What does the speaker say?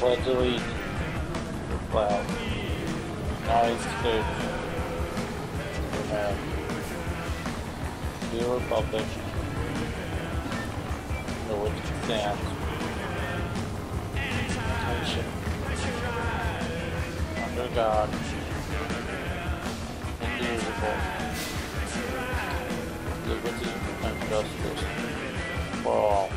for doing well. Now it's good. Um, New Republic. The Wicked Sand. Attention. Under God. Indivisible. Liberty and justice for all.